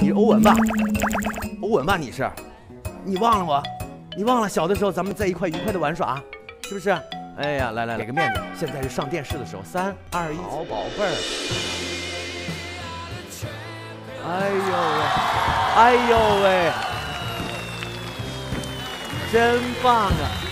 你是欧文吧？欧文吧？你是？你忘了我？你忘了小的时候咱们在一块愉快的玩耍，是不是？哎呀，来来，给个面子，现在是上电视的时候，三二一，好宝贝儿。哎呦喂，哎呦喂，真棒啊！